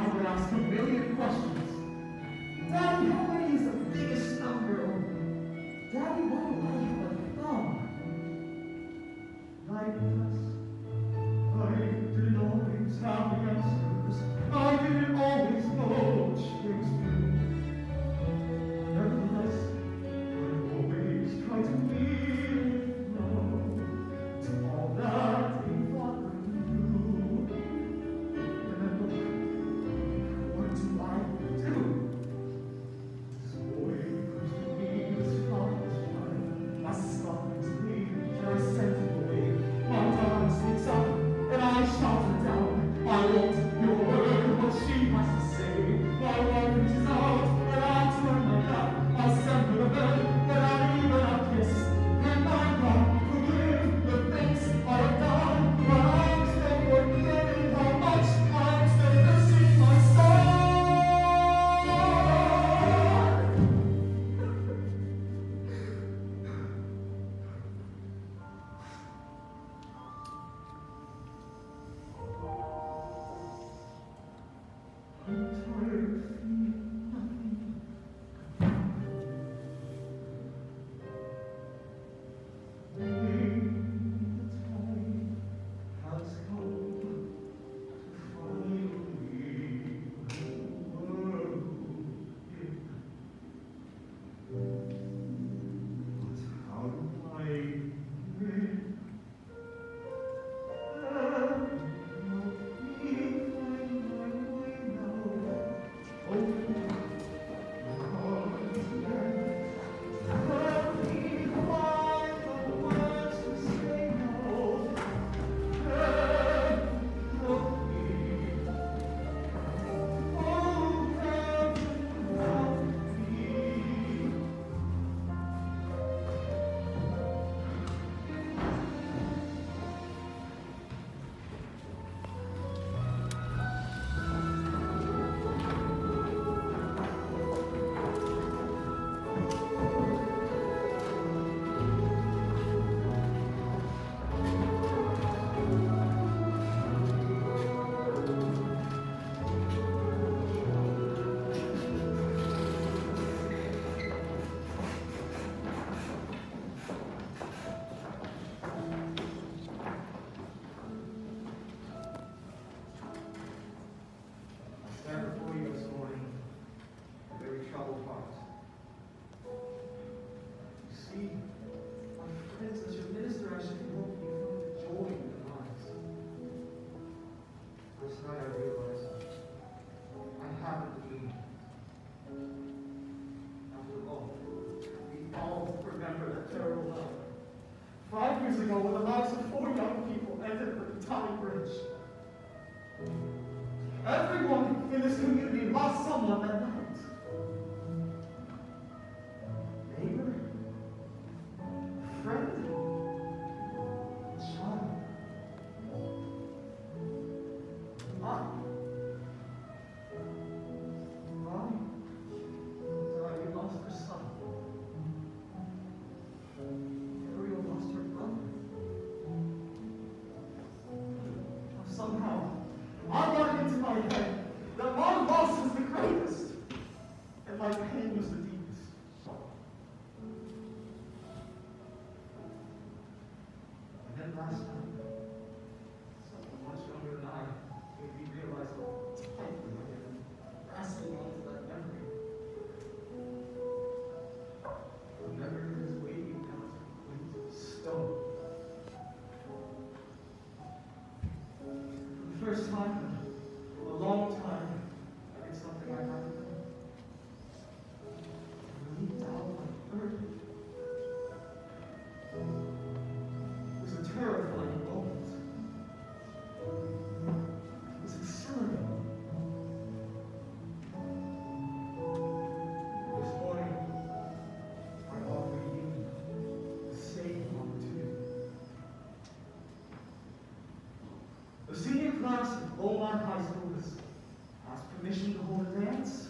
God who asked a million questions. Daddy, how many is the biggest years ago when the lives of four young people ended at the Katani Bridge. Everyone in this community lost someone that night. Neighbor, friend, child, aunt. last time. class of Bomont High Schoolers ask permission to hold a dance.